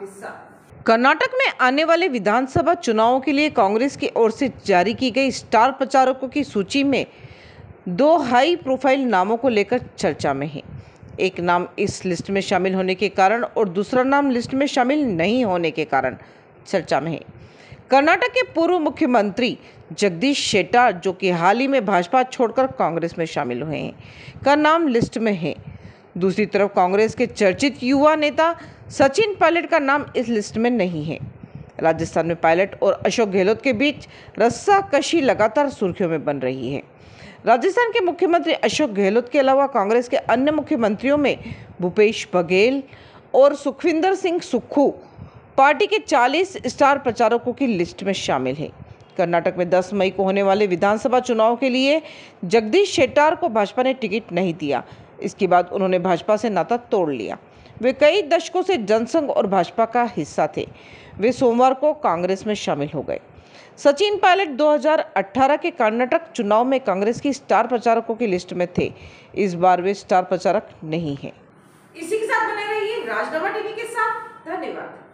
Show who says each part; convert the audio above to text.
Speaker 1: हिस्सा
Speaker 2: कर्नाटक में आने वाले विधानसभा चुनावों के लिए कांग्रेस की ओर से जारी की गई स्टार प्रचारकों की सूची में दो हाई प्रोफ़ाइल नामों को लेकर चर्चा में है। एक नाम इस लिस्ट में शामिल होने के कारण और दूसरा नाम लिस्ट में शामिल नहीं होने के कारण चर्चा में है। कर्नाटक के पूर्व मुख्यमंत्री जगदीश शेट्टार जो कि हाल ही में भाजपा छोड़कर कांग्रेस में शामिल हुए हैं, का नाम लिस्ट में है। दूसरी तरफ़ कांग्रेस के चर्चित युवा नेता सचिन पायलट का नाम इस लिस्ट में नहीं है। राजस्थान में पायलट और अशोक गहलोत के बीच रस्सा कशी लगातार सुर्खियों में बन रही है। राजस्थान के मुख्यमंत्री अशोक गहलोत के अलावा कांग्रेस के अन्य मुख्यमंत्रियों में भूपेश बघेल और सुखविंदर सिंह सुक्खू पार्टी के 40 स्टार प्रचारकों की लिस्ट में शामिल है। कर्नाटक में 10 मई को होने वाले विधानसभा चुनाव के लिए जगदीश शेट्टार को भाजपा ने टिकट नहीं दिया। इसके बाद उन्होंने भाजपा से नाता तोड़ लिया। वे कई दशकों से जनसंघ और भाजपा का हिस्सा थे। वे सोमवार को कांग्रेस में शामिल हो गए। सचिन पायलट 2018 के कर्नाटक चुनाव में कांग्रेस की स्टार प्रचारकों की लिस्ट में थे। इस बार वे स्टार प्रचारक नहीं हैं।
Speaker 1: इसी के साथ बने रहिए राजनामा टीवी के साथ। धन्यवाद।